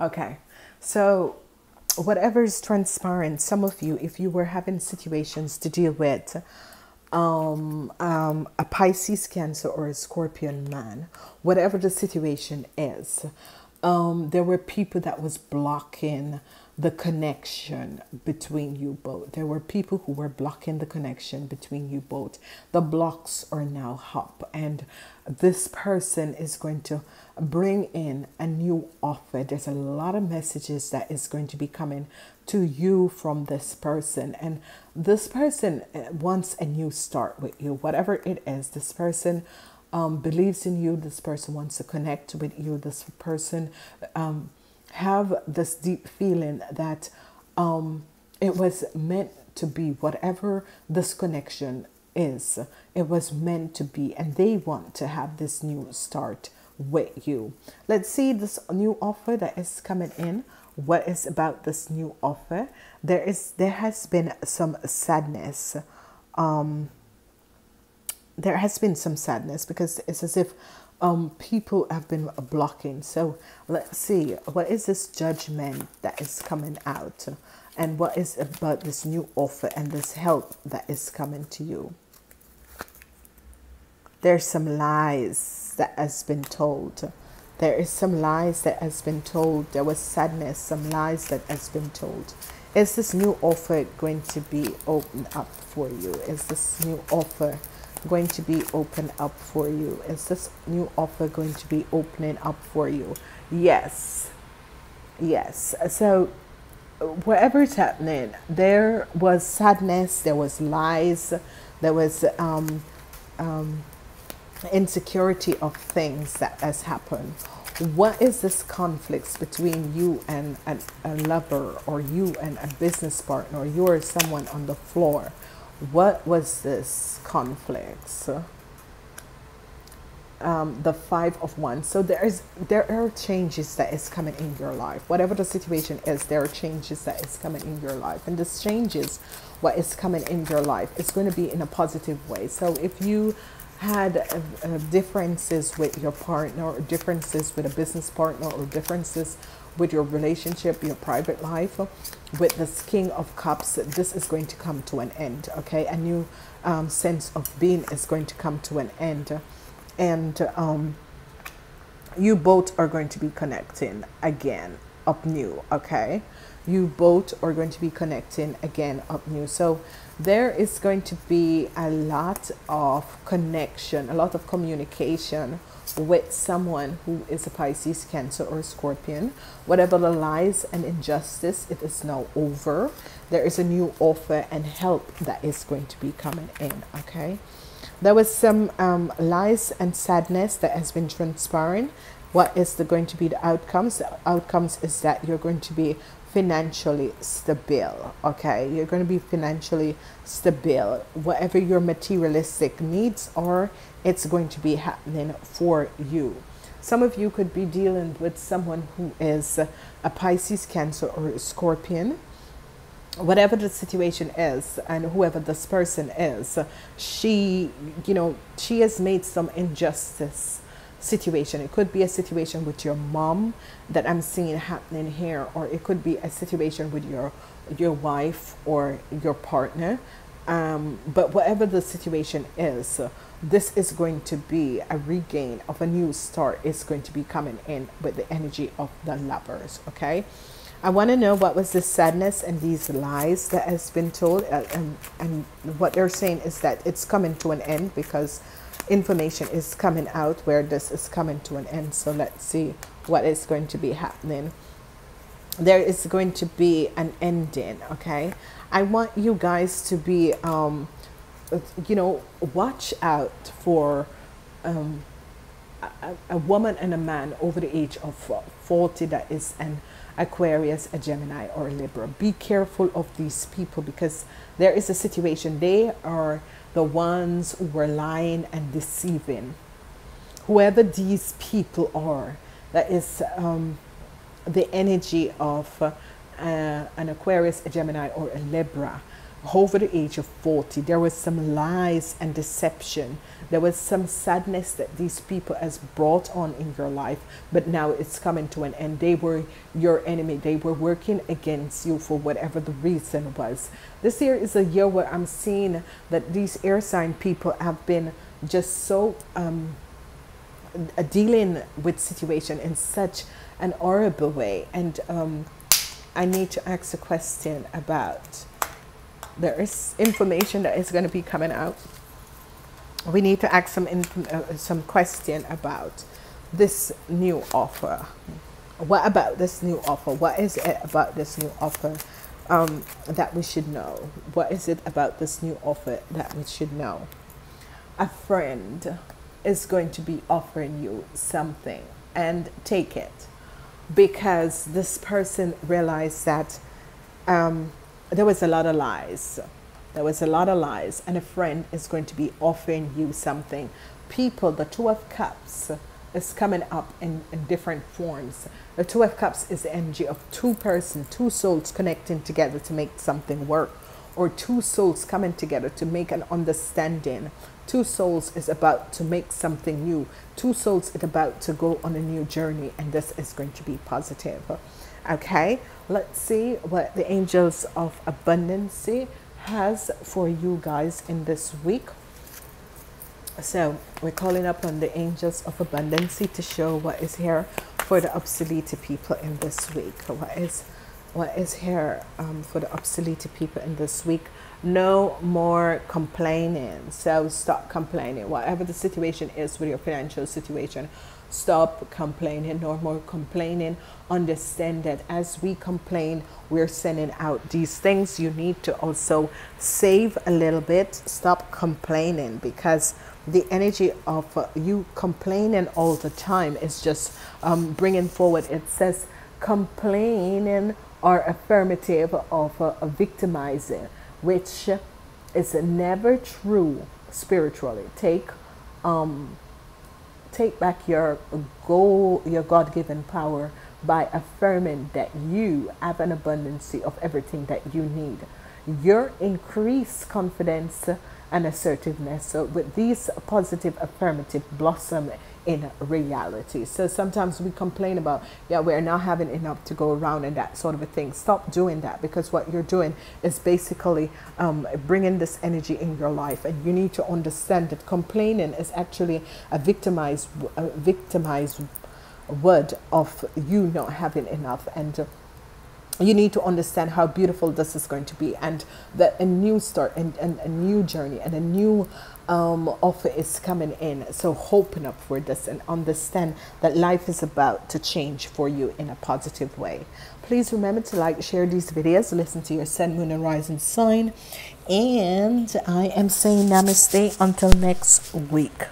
Okay, so whatever is transparent, some of you, if you were having situations to deal with um, um, a Pisces, Cancer, or a Scorpion man, whatever the situation is, um, there were people that was blocking the connection between you both. There were people who were blocking the connection between you both. The blocks are now up, and this person is going to bring in a new offer. There's a lot of messages that is going to be coming to you from this person, and this person uh, wants a new start with you, whatever it is. This person um, believes in you. This person wants to connect with you. This person um, have this deep feeling that um, it was meant to be whatever this connection is. It was meant to be, and they want to have this new start with you. Let's see this new offer that is coming in. What is about this new offer? There is there has been some sadness. Um, there has been some sadness because it's as if um, people have been blocking. So let's see what is this judgment that is coming out, and what is about this new offer and this help that is coming to you. There's some lies that has been told. There is some lies that has been told. There was sadness, some lies that has been told. Is this new offer going to be opened up for you? Is this new offer? Going to be open up for you? Is this new offer going to be opening up for you? Yes. Yes. So, whatever is happening, there was sadness, there was lies, there was um, um, insecurity of things that has happened. What is this conflict between you and a, a lover, or you and a business partner, or you or someone on the floor? What was this conflict? Um, the five of wands. So there is there are changes that is coming in your life. Whatever the situation is, there are changes that is coming in your life, and this changes what is coming in your life. It's going to be in a positive way. So if you had uh, uh, differences with your partner, or differences with a business partner, or differences with your relationship, your private life, with this King of Cups, this is going to come to an end, okay? A new um, sense of being is going to come to an end. And um, you both are going to be connecting again up new, okay? You both are going to be connecting again up new. So there is going to be a lot of connection, a lot of communication with someone who is a Pisces, Cancer, or Scorpion. Whatever the lies and injustice, it is now over. There is a new offer and help that is going to be coming in. Okay. There was some um, lies and sadness that has been transparent. What is the, going to be the outcomes? The outcomes is that you're going to be financially stable okay? You're going to be financially stable whatever your materialistic needs are it's going to be happening for you. Some of you could be dealing with someone who is a pisces cancer or a scorpion. Whatever the situation is and whoever this person is she you know she has made some injustice situation. It could be a situation with your mom that I'm seeing happening here, or it could be a situation with your your wife or your partner. Um, but whatever the situation is, this is going to be a regain of a new start. Is going to be coming in with the energy of the lovers. Okay. I want to know what was the sadness and these lies that has been told, uh, and, and what they're saying is that it's coming to an end because information is coming out where this is coming to an end. So let's see what is going to be happening. There is going to be an ending, okay? I want you guys to be, um, you know, watch out for um, a, a woman and a man over the age of 40 that is an Aquarius, a Gemini, or a Libra. Be careful of these people because there is a situation. They are the ones who are lying and deceiving. Whoever these people are, that is um, the energy of uh, an Aquarius, a Gemini, or a Libra. Over the age of 40 there was some lies and deception. There was some sadness that these people has brought on in your life but now it's coming to an end. They were your enemy. They were working against you for whatever the reason was. This year is a year where i'm seeing that these air sign people have been just so um, dealing with situation in such an horrible way. And um, i need to ask a question about there is information that is going to be coming out. We need to ask some uh, some question about this new offer. What about this new offer? What is it about this new offer um, that we should know? What is it about this new offer that we should know? A friend is going to be offering you something and take it because this person realized that um, there was a lot of lies. There was a lot of lies, and a friend is going to be offering you something. People, the Two of Cups is coming up in, in different forms. The Two of Cups is the energy of two persons, two souls connecting together to make something work, or two souls coming together to make an understanding. Two souls is about to make something new. Two souls is about to go on a new journey, and this is going to be positive. Okay, let's see what the angels of abundance has for you guys in this week. So we're calling up on the angels of abundance to show what is here for the Ophiuchus people in this week. What is what is here um, for the Ophiuchus people in this week? No more complaining. So stop complaining. Whatever the situation is with your financial situation, Stop complaining, no more complaining. Understand that as we complain, we're sending out these things. You need to also save a little bit. Stop complaining because the energy of uh, you complaining all the time is just um, bringing forward. It says complaining or affirmative of uh, victimizing, which is never true spiritually. Take um, take back your goal, your God given power by affirming that you have an abundance of everything that you need. Your increased confidence and assertiveness so with these positive affirmative blossom in reality. So sometimes we complain about, yeah, we're not having enough to go around and that sort of a thing. Stop doing that because what you're doing is basically um, bringing this energy in your life. And you need to understand that complaining is actually a victimized, a victimized word of you not having enough. And uh, you need to understand how beautiful this is going to be and that a new start and, and a new journey and a new um, offer is coming in. So open up for this and understand that life is about to change for you in a positive way. Please remember to like share these videos listen to your sun moon and rising sign. And i am saying namaste until next week